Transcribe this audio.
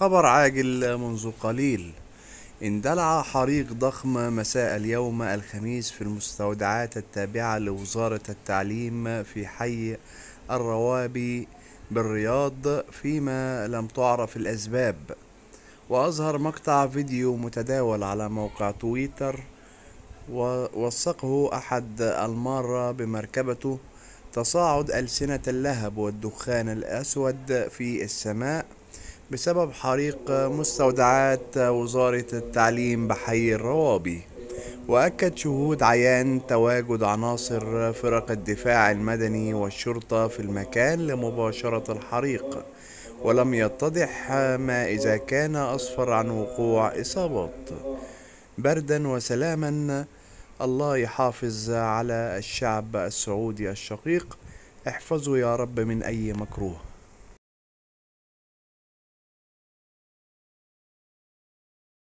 خبر عاجل منذ قليل. اندلع حريق ضخم مساء اليوم الخميس في المستودعات التابعة لوزارة التعليم في حي الروابي بالرياض فيما لم تعرف الأسباب. وأظهر مقطع فيديو متداول على موقع تويتر ووثقه أحد المارة بمركبته تصاعد ألسنة اللهب والدخان الأسود في السماء. بسبب حريق مستودعات وزارة التعليم بحي الروابي وأكد شهود عيان تواجد عناصر فرق الدفاع المدني والشرطة في المكان لمباشرة الحريق ولم يتضح ما إذا كان أسفر عن وقوع إصابات. بردا وسلاما الله يحافظ على الشعب السعودي الشقيق. احفظه يا رب من أي مكروه.